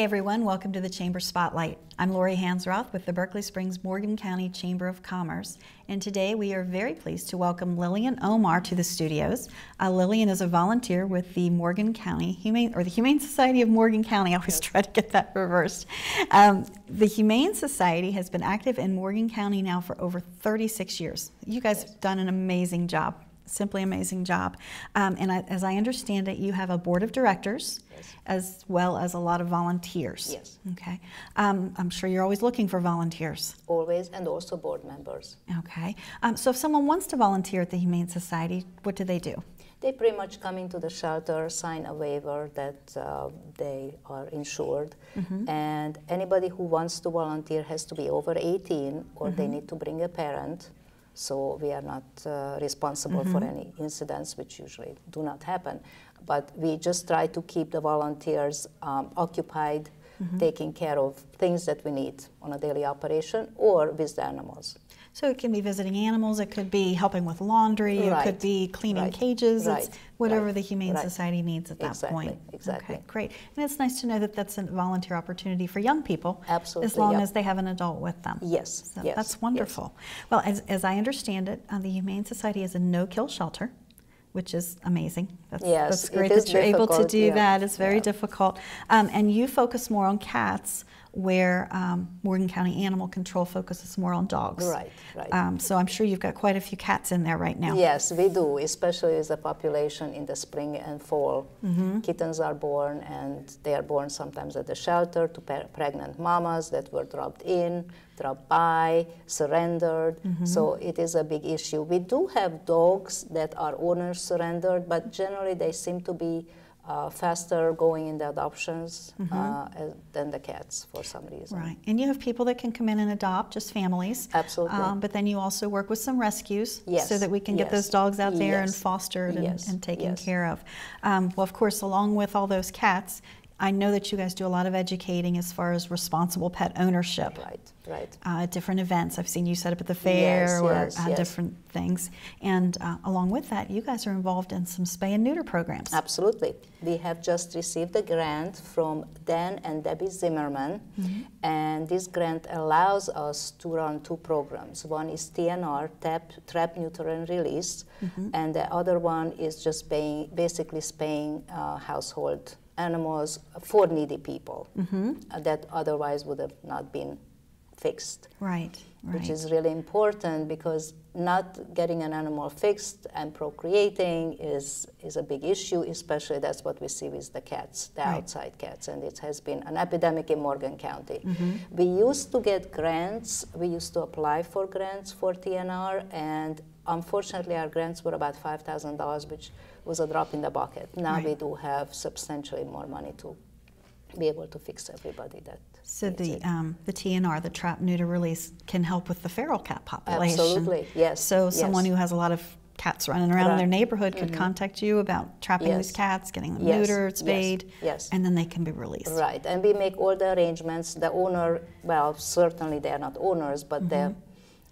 Hey everyone, welcome to the Chamber Spotlight. I'm Lori Hansroth with the Berkeley Springs Morgan County Chamber of Commerce, and today we are very pleased to welcome Lillian Omar to the studios. Uh, Lillian is a volunteer with the Morgan County Humane or the Humane Society of Morgan County. I always try to get that reversed. Um, the Humane Society has been active in Morgan County now for over 36 years. You guys have done an amazing job simply amazing job. Um, and I, as I understand it, you have a board of directors yes. as well as a lot of volunteers. Yes. Okay. Um, I'm sure you're always looking for volunteers. Always, and also board members. Okay. Um, so if someone wants to volunteer at the Humane Society, what do they do? They pretty much come into the shelter, sign a waiver that uh, they are insured, mm-hmm. and anybody who wants to volunteer has to be over 18 or mm-hmm. they need to bring a parent so we are not uh, responsible mm-hmm. for any incidents, which usually do not happen. But we just try to keep the volunteers um, occupied, mm-hmm. taking care of things that we need on a daily operation or with the animals. So it can be visiting animals, it could be helping with laundry, right. it could be cleaning right. cages, right. it's whatever the Humane Society needs at that exactly. point. Exactly. Okay, great. And it's nice to know that that's a volunteer opportunity for young people. Absolutely. As long yep. as they have an adult with them. Yes. So yes. that's wonderful. Yes. Well, as, as I understand it, uh, the Humane Society is a no-kill shelter which is amazing. That's, yes, that's great that you're able to do yeah. that. It's very yeah. difficult. Um, and you focus more on cats, where um, Morgan County Animal Control focuses more on dogs. Right, right. Um, so I'm sure you've got quite a few cats in there right now. Yes, we do, especially as the population in the spring and fall. Mm-hmm. Kittens are born, and they are born sometimes at the shelter to pe- pregnant mamas that were dropped in, dropped by, surrendered. Mm-hmm. So it is a big issue. We do have dogs that are owners surrendered, but generally they seem to be uh, faster going in the adoptions mm-hmm. uh, than the cats for some reason. Right, and you have people that can come in and adopt, just families. Absolutely. Um, but then you also work with some rescues, yes. so that we can yes. get those dogs out there yes. and fostered and, yes. and taken care of. Um, well, of course, along with all those cats, I know that you guys do a lot of educating as far as responsible pet ownership. Right, right. Uh, different events. I've seen you set up at the fair yes, or yes, uh, yes. different things. And uh, along with that, you guys are involved in some spay and neuter programs. Absolutely. We have just received a grant from Dan and Debbie Zimmerman, mm-hmm. and this grant allows us to run two programs. One is TNR, tap, Trap, Neuter, and Release, mm-hmm. and the other one is just paying, basically spaying uh, household animals for needy people mm-hmm. that otherwise would have not been fixed. Right, right. Which is really important because not getting an animal fixed and procreating is, is a big issue, especially that's what we see with the cats, the right. outside cats, and it has been an epidemic in Morgan County. Mm-hmm. We used to get grants, we used to apply for grants for TNR, and unfortunately our grants were about $5,000, which was a drop in the bucket. Now right. we do have substantially more money to be able to fix everybody that. So the um, the TNR, the trap neuter release, can help with the feral cat population. Absolutely, yes. So yes. someone who has a lot of cats running around right. in their neighborhood could mm-hmm. contact you about trapping yes. these cats, getting them yes. neutered, spayed, yes. yes. and then they can be released. Right, and we make all the arrangements. The owner, well, certainly they are not owners, but mm-hmm. the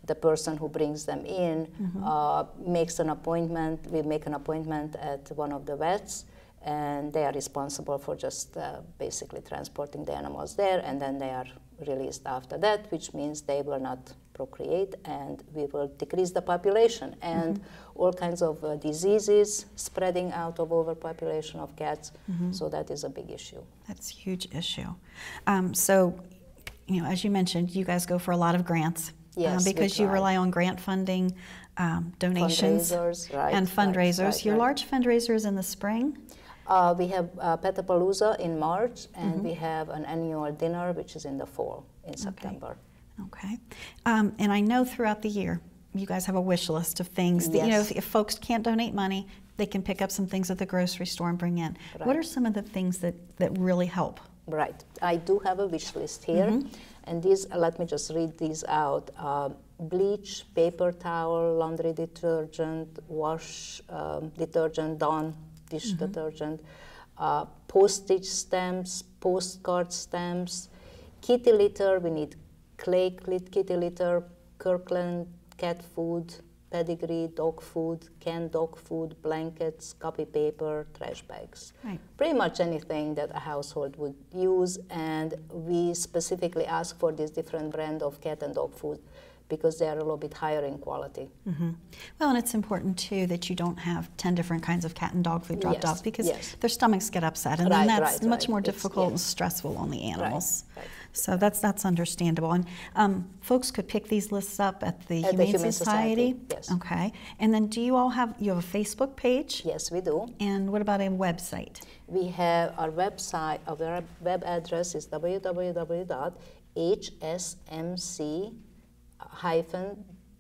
the person who brings them in mm-hmm. uh, makes an appointment. We make an appointment at one of the vets, and they are responsible for just uh, basically transporting the animals there, and then they are released after that, which means they will not procreate, and we will decrease the population and mm-hmm. all kinds of uh, diseases spreading out of overpopulation of cats. Mm-hmm. So that is a big issue. That's a huge issue. Um, so, you know, as you mentioned, you guys go for a lot of grants. Yes, um, because you rely on grant funding, um, donations, fundraisers, right, and fundraisers. Right, right, Your large fundraiser is in the spring. Uh, we have uh, Petapalooza in March, and mm-hmm. we have an annual dinner, which is in the fall, in September. Okay. okay. Um, and I know throughout the year, you guys have a wish list of things that, yes. you know, if, if, folks can't donate money, they can pick up some things at the grocery store and bring in. Right. What are some of the things that, that really help? Right. I do have a wish list here. Mm-hmm. And these, let me just read these out. Uh, bleach, paper towel, laundry detergent, wash um, detergent, Dawn dish mm-hmm. detergent, uh, postage stamps, postcard stamps, kitty litter, we need clay kitty litter, Kirkland cat food, pedigree, dog food, canned dog food, blankets, copy paper, trash bags. Right. Pretty much anything that a household would use, and we specifically ask for this different brand of cat and dog food because they are a little bit higher in quality. Mm-hmm. Well, and it's important too that you don't have 10 different kinds of cat and dog food dropped Yes, off because yes. their stomachs get upset and Right, then that's right, much right. more difficult and stressful on the animals. So that's that's understandable. And um, folks could pick these lists up at the, At the Humane, Humane Society. Society, yes. Okay. And then do you all have you have a Facebook page? Yes, we do. And what about a website? We have our website, our web address is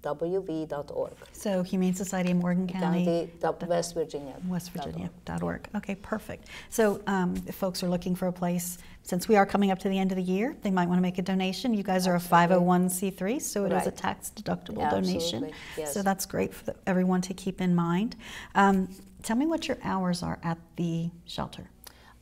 www.hsmc-wv.org. So Humane Society of Morgan County. County, West Virginia. West Virginia.org. Okay, perfect. So um, if folks are looking for a place, since we are coming up to the end of the year, they might want to make a donation. You guys are a 501c3, so it is a tax deductible Yeah, donation. yes. So that's great for everyone to keep in mind. Um, tell me what your hours are at the shelter.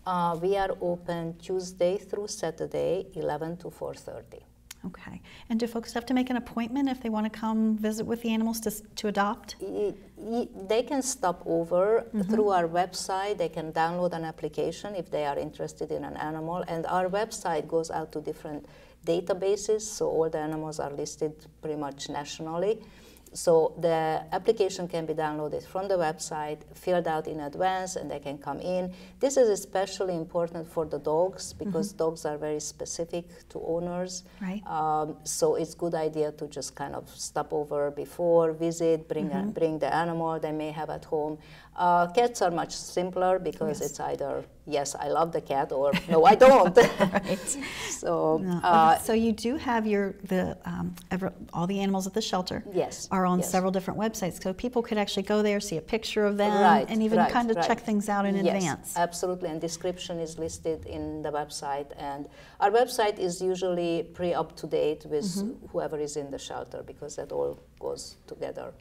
Uh, we are open Tuesday through Saturday, 11 to 4:30. Okay. And do folks have to make an appointment if they want to come visit with the animals to, to adopt? They can stop over mm-hmm. through our website. They can download an application if they are interested in an animal. And our website goes out to different databases, so all the animals are listed pretty much nationally. So the application can be downloaded from the website, filled out in advance, and they can come in. This is especially important for the dogs because dogs are very specific to owners. Right. Um, so it's good idea to just kind of stop over before, visit, bring a, bring the animal they may have at home. Uh, cats are much simpler because Yes. it's either yes, I love the cat, or no, I don't. Right. so No, uh, so you do have your the um, ever, all the animals at the shelter Yes, are on yes. several different websites, so people could actually go there, see a picture of them, right, and even right, kind of check things out in yes, advance. Absolutely, and description is listed in the website, and our website is usually pretty up to date with Mm-hmm. whoever is in the shelter because that all goes together.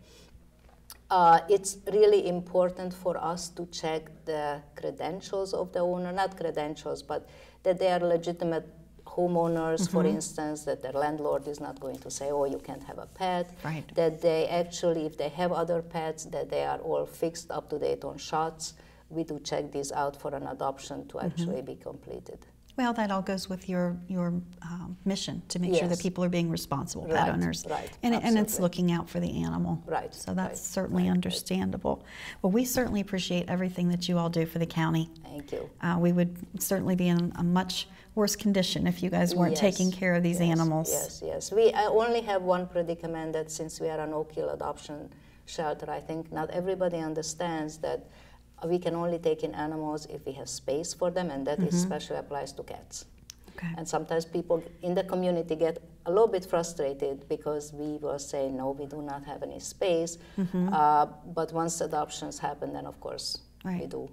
Uh, it's really important for us to check the credentials of the owner, not credentials, but that they are legitimate homeowners, for Mm-hmm. instance, that their landlord is not going to say, oh, you can't have a pet. Right. That they actually, if they have other pets, that they are all fixed up to date on shots. We do check these out for an adoption to Mm-hmm. actually be completed. Well, that all goes with your your um, mission to make sure that people are being responsible pet Right, owners, right, and and it's looking out for the animal. Right, So that's right, certainly right, understandable. Well, we certainly appreciate everything that you all do for the county. Thank you. Uh, we would certainly be in a much worse condition if you guys weren't Yes, taking care of these yes, animals. Yes, yes. We only have one predicament that since we are a no-kill adoption shelter, I think not everybody understands that we can only take in animals if we have space for them, and that Mm-hmm. especially applies to cats. Okay. And sometimes people in the community get a little bit frustrated because we will say, no, we do not have any space. Mm-hmm. Uh, but once adoptions happen, then of course we do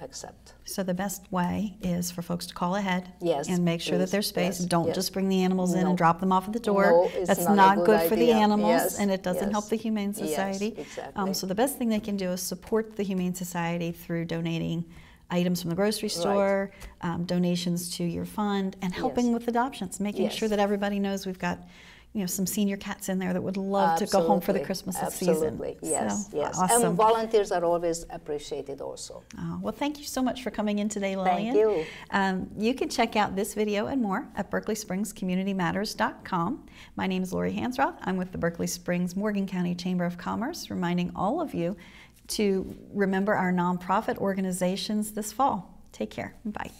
accept. So the best way is for folks to call ahead Yes, and make sure that there's space. Yes, Don't yes. just bring the animals in No. and drop them off at the door. No, That's not not good good for the animals and it doesn't help the Humane Society. Um, so the best thing they can do is support the Humane Society through donating items from the grocery store, um, donations to your fund, and helping with adoptions, making sure that everybody knows we've got you know some senior cats in there that would love to go home for the Absolutely, Christmas Absolutely, season. yes, So, yes. Awesome. And volunteers are always appreciated also. Oh, well, thank you so much for coming in today, Lillian. Thank you. Um, you can check out this video and more at berkeleySpringsCommunityMatters.com. My name is Lori Hansroth. I'm with the Berkeley Springs Morgan County Chamber of Commerce, reminding all of you to remember our nonprofit organizations this fall. Take care. Bye.